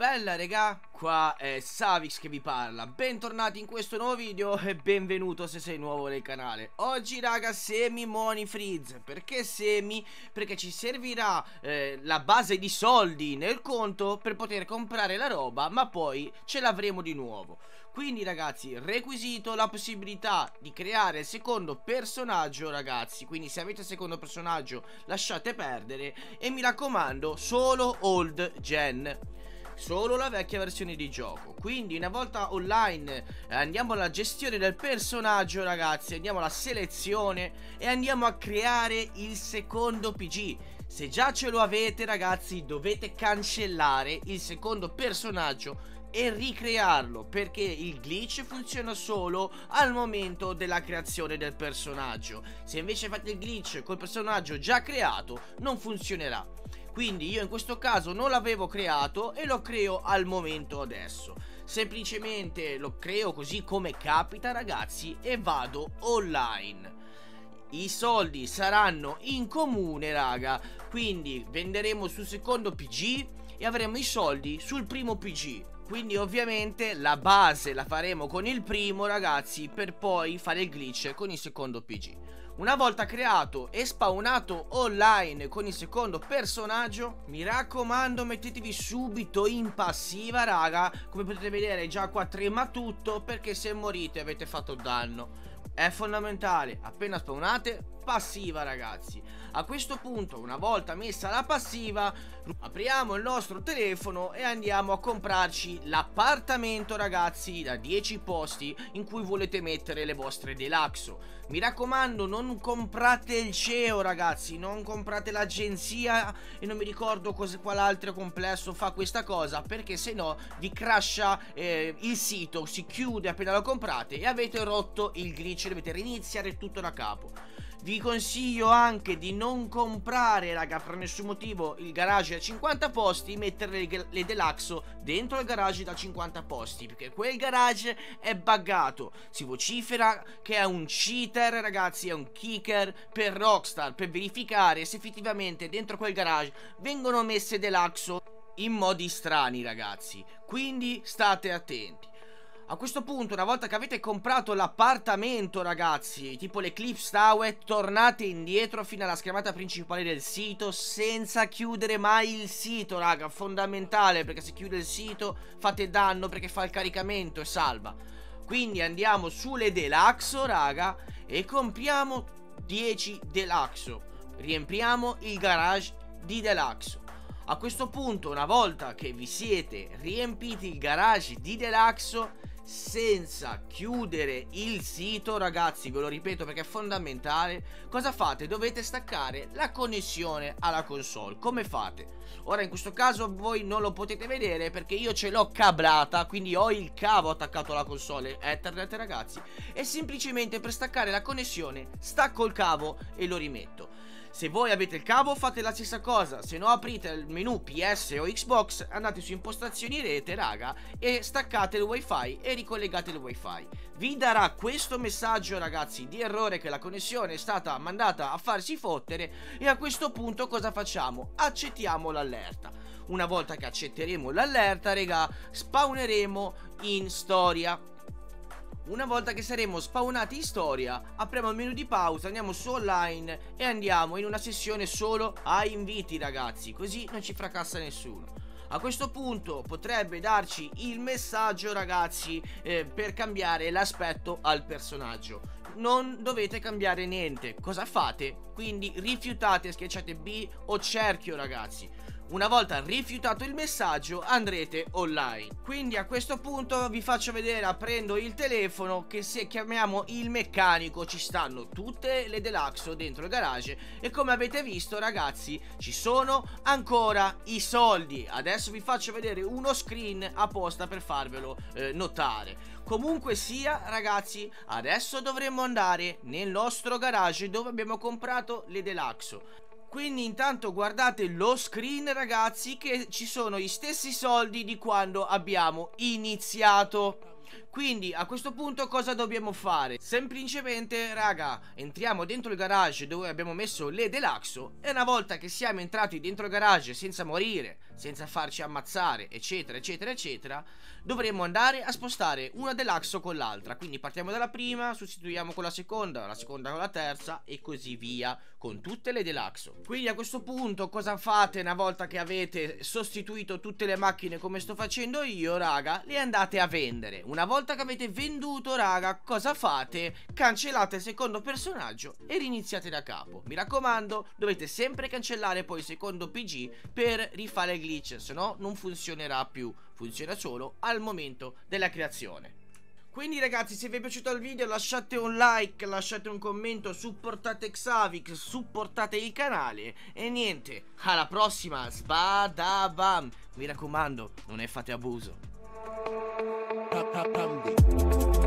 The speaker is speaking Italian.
bella regà? Qua è Savix che vi parla. Bentornati in questo nuovo video e benvenuto se sei nuovo nel canale. Oggi raga semi money freeze. Perché semi? Perché ci servirà eh, la base di soldi nel conto per poter comprare la roba Ma poi ce l'avremo di nuovo. Quindi ragazzi requisito la possibilità di creare il secondo personaggio ragazzi. Quindi se avete il secondo personaggio lasciate perdere. E mi raccomando solo old gen solo la vecchia versione di gioco. Quindi una volta online eh, andiamo alla gestione del personaggio ragazzi. Andiamo alla selezione e andiamo a creare il secondo PG se già ce lo avete ragazzi dovete cancellare il secondo personaggio e ricrearlo perché il glitch funziona solo al momento della creazione del personaggio. Se invece fate il glitch col personaggio già creato non funzionerà quindi io in questo caso non l'avevo creato e lo creo al momento adesso. Semplicemente lo creo così come capita ragazzi e vado online. I soldi saranno in comune raga. Quindi venderemo sul secondo pg e avremo i soldi sul primo pg quindi ovviamente la base la faremo con il primo ragazzi per poi fare il glitch con il secondo pg una volta creato e spawnato online con il secondo personaggio Mi raccomando mettetevi subito in passiva raga. Come potete vedere già qua trema tutto perché se morite avete fatto danno. È fondamentale, appena spawnate, passiva ragazzi. A questo punto, una volta messa la passiva Apriamo il nostro telefono e andiamo a comprarci l'appartamento ragazzi Da 10 posti in cui volete mettere le vostre Deluxo. Mi raccomando non comprate il CEO ragazzi Non comprate l'agenzia E non mi ricordo cosa, qual altro complesso fa questa cosa Perché se no vi crasha eh, il sito Si chiude appena lo comprate E avete rotto il glitch Dovete riniziare tutto da capo vi consiglio anche di non comprare, raga, per nessun motivo il garage da 50 posti, mettere le, le Deluxo dentro il garage da 50 posti, perché quel garage è buggato. Si vocifera che è un cheater, ragazzi, è un kicker per Rockstar, per verificare se effettivamente dentro quel garage vengono messe Deluxo in modi strani, ragazzi. Quindi state attenti. A questo punto, una volta che avete comprato l'appartamento, ragazzi, tipo l'Eclipse Tower, tornate indietro fino alla schermata principale del sito senza chiudere mai il sito, raga, fondamentale, perché se chiude il sito fate danno perché fa il caricamento e salva. Quindi andiamo sulle Deluxo, raga, e compriamo 10 Deluxo. Riempiamo il garage di Deluxo. A questo punto, una volta che vi siete riempiti il garage di Deluxo, senza chiudere il sito ragazzi ve lo ripeto perché è fondamentale cosa fate? Dovete staccare la connessione alla console. Come fate? Ora in questo caso voi non lo potete vedere perché io ce l'ho cablata quindi ho il cavo attaccato alla console. Ethernet ragazzi? E semplicemente per staccare la connessione stacco il cavo e lo rimetto se voi avete il cavo fate la stessa cosa. Se no aprite il menu PS o Xbox Andate su impostazioni rete raga E staccate il wifi e ricollegate il wifi. Vi darà questo messaggio ragazzi di errore Che la connessione è stata mandata a farsi fottere E a questo punto cosa facciamo? Accettiamo l'allerta. Una volta che accetteremo l'allerta raga Spawneremo in storia una volta che saremo spawnati in storia, apriamo il menu di pausa, andiamo su online e andiamo in una sessione solo a inviti ragazzi, così non ci fracassa nessuno. A questo punto potrebbe darci il messaggio ragazzi eh, per cambiare l'aspetto al personaggio non dovete cambiare niente cosa fate? quindi rifiutate schiacciate B o cerchio ragazzi una volta rifiutato il messaggio andrete online. Quindi a questo punto vi faccio vedere aprendo il telefono che se chiamiamo il meccanico ci stanno tutte le Deluxo dentro il garage. E come avete visto ragazzi ci sono ancora i soldi. Adesso vi faccio vedere uno screen apposta per farvelo eh, notare. Comunque sia ragazzi adesso dovremmo andare nel nostro garage dove abbiamo comprato le Deluxo quindi intanto guardate lo screen ragazzi che ci sono gli stessi soldi di quando abbiamo iniziato Quindi a questo punto cosa dobbiamo fare? Semplicemente raga entriamo dentro il garage dove abbiamo messo le Deluxo E una volta che siamo entrati dentro il garage senza morire, senza farci ammazzare eccetera eccetera eccetera Dovremmo andare a spostare una Deluxo con l'altra Quindi partiamo dalla prima, sostituiamo con la seconda, la seconda con la terza e così via Con tutte le Deluxo Quindi a questo punto cosa fate una volta che avete sostituito tutte le macchine come sto facendo io raga? Le andate a vendere Una volta che avete venduto raga cosa fate? Cancellate il secondo personaggio e riniziate da capo. Mi raccomando dovete sempre cancellare poi il secondo PG per rifare il glitch Se no non funzionerà più. Funziona solo al momento della creazione. Quindi ragazzi se vi è piaciuto il video lasciate un like, lasciate un commento, supportate Xavix, supportate il canale. E niente, alla prossima, sbadabam! Mi raccomando, non ne fate abuso hapamdi.